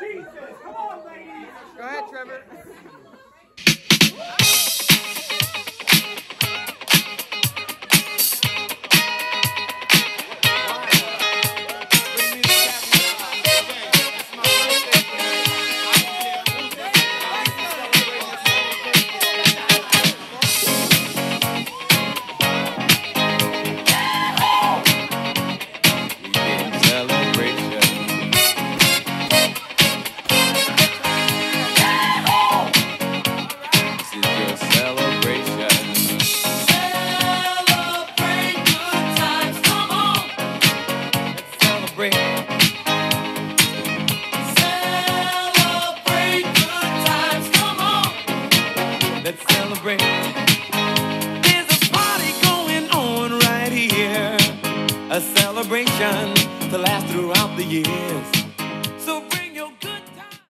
Go Let's celebrate. There's a party going on right here. A celebration to last throughout the years.